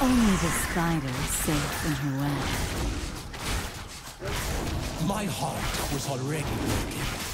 Only the spider is safe in her web. My heart was already broken.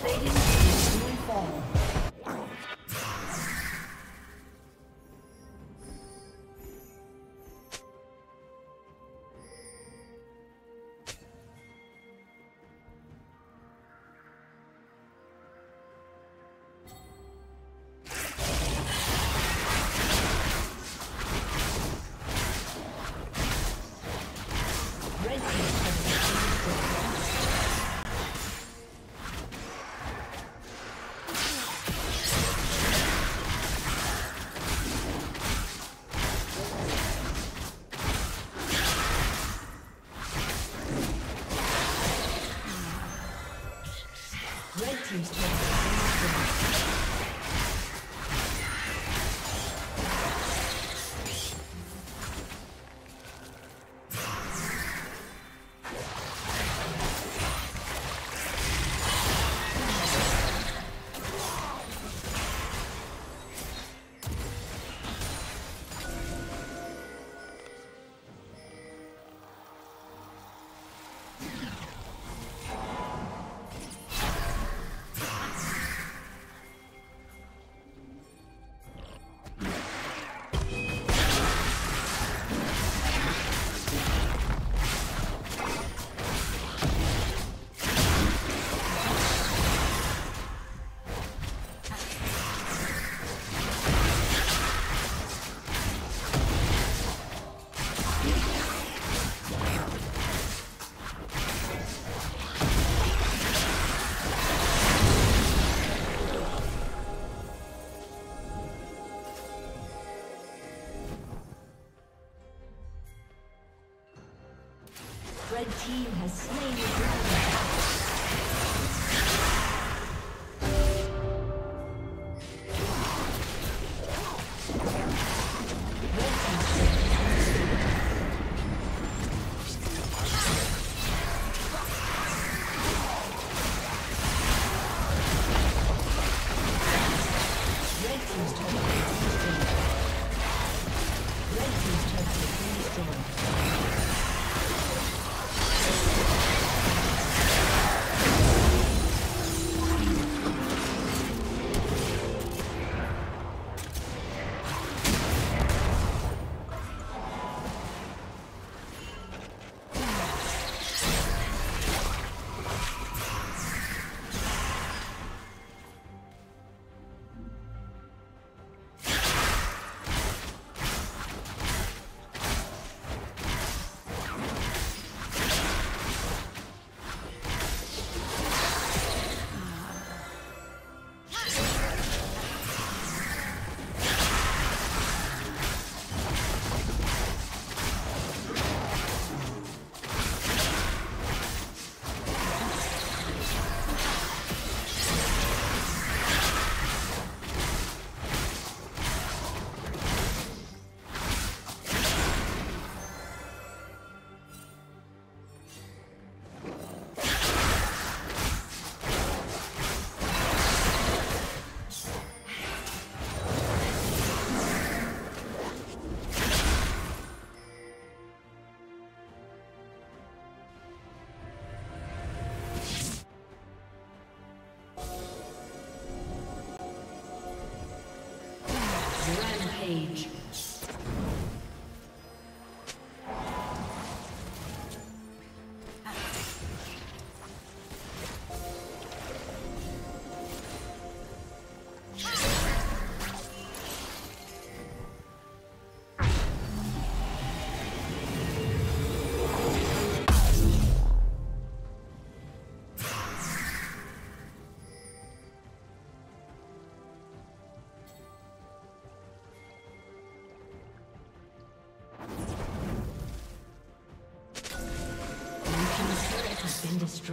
Turret Red team has slain Rampage.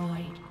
Destroyed.